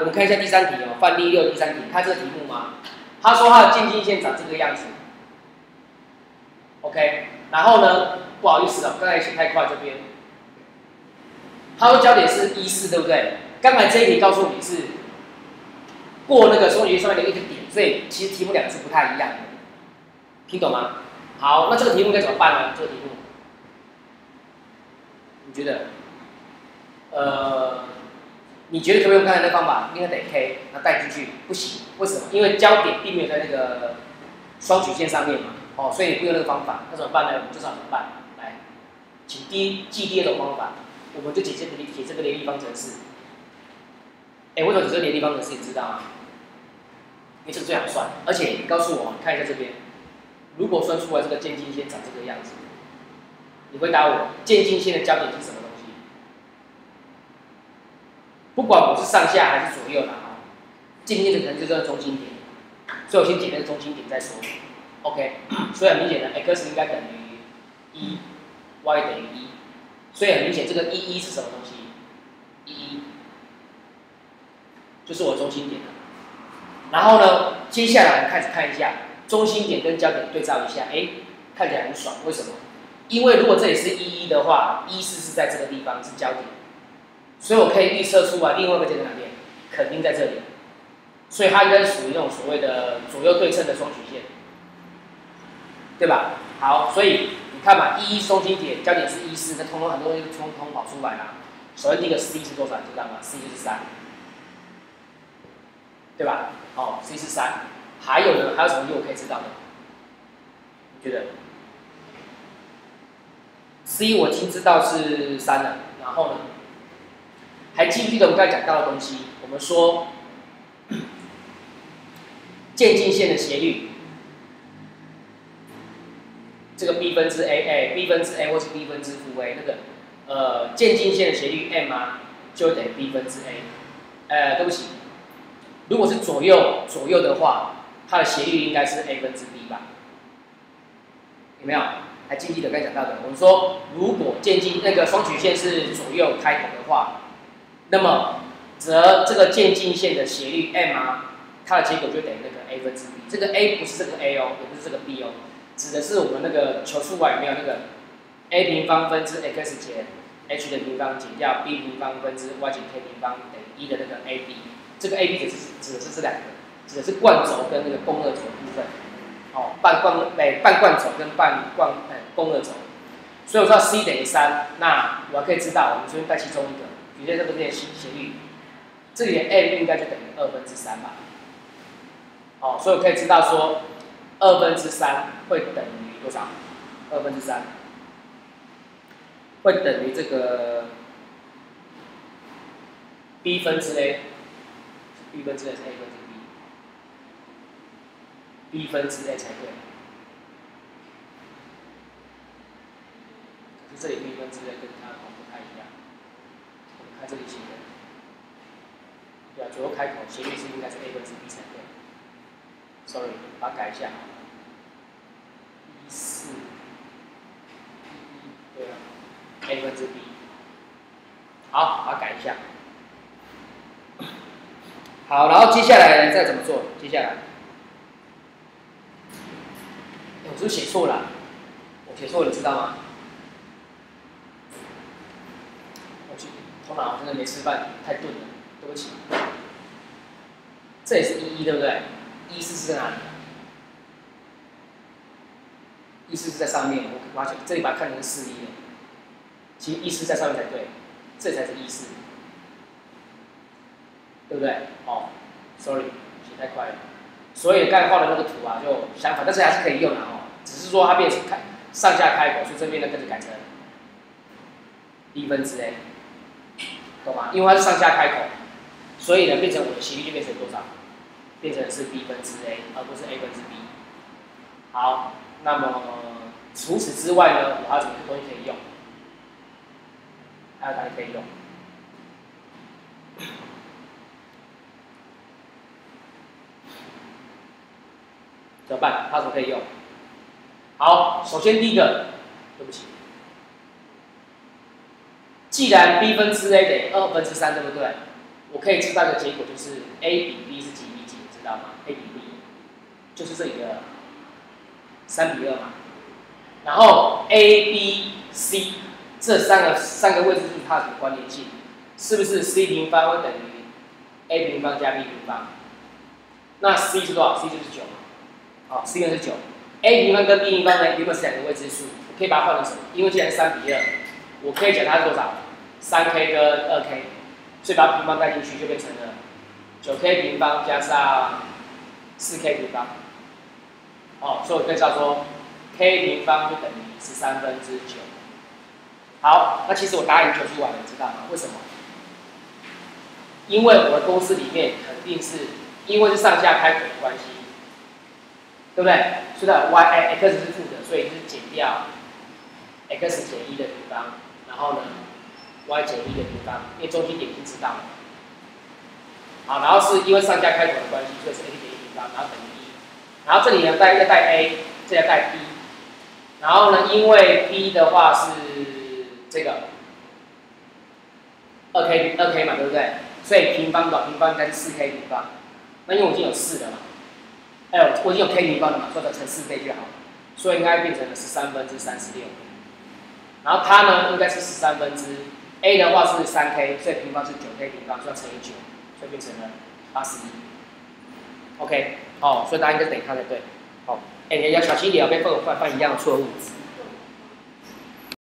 我们看一下第三题哦，范例六第三题，看这个题目吗？他说他的渐进线长这个样子，OK，然后呢，不好意思哦，刚才写太快这边，他说焦点是一四，对不对？刚才这一题告诉你是过那个双曲线上面的一个点，所以其实题目两个是不太一样的，听懂吗？好，那这个题目该怎么办呢？这个题目，你觉得？呃，你觉得可不可以用刚才那方法？应该得 K，那带进去不行，为什么？因为焦点并没有在那个双曲线上面嘛，哦，所以不用那个方法，那怎么办呢？我们就算怎么办？来，请第记第二种方法，我们就解这个解这个联立方程式。哎，为什么解这个联立方程式？你知道吗？因为这个最好算，而且你告诉我，看一下这边，如果算出来这个渐进线长这个样子，你回答我，渐进线的焦点是什么？不管我是上下还是左右的啊，今天的可能就叫中心点，所以我先解那个中心点再说。OK，所以很明显的，x 应该等于一，y 等于一，所以很明显这个一一是什么东西？一一就是我中心点。然后呢，接下来开始看一下中心点跟焦点对照一下，哎，看起来很爽，为什么？因为如果这里是一一的话，一四是在这个地方是焦点。所以我可以预测出来另外一个点在哪边，肯定在这里，所以它应该属于那种所谓的左右对称的双曲线，对吧？好，所以你看嘛，一一中心点焦点是一四，那通通很多东西通通跑出来了。首先第一个 c 是多少？知道吗？c 就是三，对吧？哦，c 是三。还有呢？还有什么我可以知道的？你觉得？c 我已经知道是三了，然后呢？还记不记得我们刚才讲到的东西？我们说渐进线的斜率，这个 b 分之 a，哎，b 分之 a 或是 b 分之负 a，那个呃渐进线的斜率 m 啊，就等于 b 分之 a。呃，对不起，如果是左右左右的话，它的斜率应该是 a 分之 b 吧？有没有？还记不记得刚才讲到的？我们说如果渐进那个双曲线是左右开头的话。那么，则这个渐进线的斜率 m 啊，它的结果就等于那个 a 分之 b。这个 a 不是这个 a 哦，也不是这个 b 哦，指的是我们那个求出来有没有那个 a 平方分之 x 减 h 的平方减掉 b 平方分之 y 减 k 平方等于一的那个 a b。这个 a b 指是指的是这两个，指的是惯轴跟那个共二轴部分。哦，半惯哎半惯轴跟半惯哎共二轴。所以我知道 c 等于三，那我可以知道我们这边带其中一个。你在这个练习斜率，这里的 m 应该就等于二分之三吧？哦，所以我可以知道说，二分之三会等于多少？二分之三会等于这个 b 分之 a，b 分之 a 是 a 分之 b，b 分之 a 才对。可是这里 b 分之 a 跟它不太一样。看这里写的，对啊，左右开口斜率是应该是 a 分之 b 才对。Sorry，把它改一下。一四，对啊，a 分之 b。好，把它改一下。好，然后接下来再怎么做？接下来，我是不是写错了？我写错了，知道吗？头脑真的没吃饭，太钝了，对不起。这也是一一，对不对？一四是在哪里？一四是在上面，我发现这里把它看成是四一了。其实一四在上面才对，这才是一四，对不对？哦，sorry，写太快了。所以刚才画的那个图啊，就相反，但是还是可以用的哦。只是说它变成开上下开口，所以这边呢跟着改成一分之 a。懂吗？因为它是上下开口，所以呢，变成我的斜率就变成多少？变成是 b 分之 a，而不是 a 分之 b。好，那么除此之外呢，我还有什么东西可以用？还有哪里可以用？怎么办？还有什么可以用？好，首先第一个，对不起。既然 b 分之 a 等于二分之三，对不对？我可以知道一个结果，就是 a 比 b 是几比几，你知道吗？a 比 b 就是这里的三比二嘛。然后 a、b、c 这三个三个位置数它有什么关联性？是不是 c 平方会等于 a 平方加 b 平方？那 c 是多少？c 就是九嘛。好，c 是九。a 平方跟 b 平方呢，原本是两个未知数，我可以把它换成什么？因为既然三比二，我可以讲它是多少？三 k 跟二 k，所以把平方带进去就变成了九 k 平方加上四 k 平方。哦，所以我可以知道说 k 平方就等于十三分之九。好，那其实我答案求出来了，知道吗？为什么？因为我的公式里面肯定是因为是上下开口的关系。对不对？是的，y x 是负的，所以是减掉 x 减一的平方，然后呢，y 减一的平方，因为中心点已经知道了。好，然后是因为上下开口的关系，所以是 a 减一平方，然后等于一。然后这里呢带要带 a，这要带 b。然后呢，因为 b 的话是这个二 k 二 k 嘛，对不对？所以平方的平方应该是四 k 平方。那因为我已经有四了嘛。哎，我已经有 k 平方了嘛，所以乘四倍就好，所以应该变成了十三分之三十六。然后它呢，应该是十三分之 a 的话是三 k，所以平方是九 k 平方，就要乘以九，所以变成了八十一。OK，好，所以大家应该等于它才对。好，哎，你要小心一点，别犯犯犯一样的错误。